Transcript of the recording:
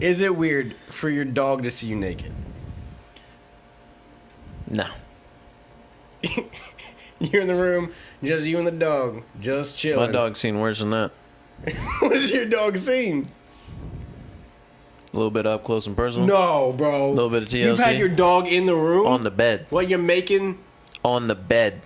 Is it weird for your dog to see you naked? No. You're in the room, just you and the dog, just chilling. My dog dog's seen worse than that. What's your dog seen? A little bit up close and personal. No, bro. A Little bit of TLC. You've had your dog in the room On the bed. What you're making? On the bed.